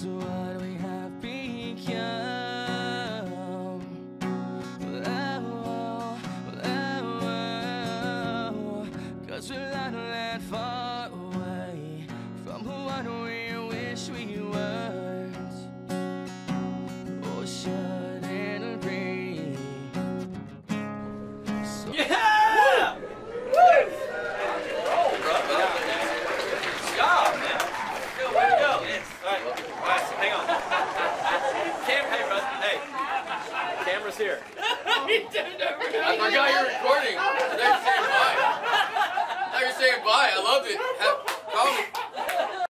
To what we have become. Oh, oh, oh, Cause we're not that far away from what we wish we weren't. Oh, shouldn't it be? So yeah! camera's here. he turned over. I forgot you're recording. Thanks for saying bye. Saying bye. I loved it.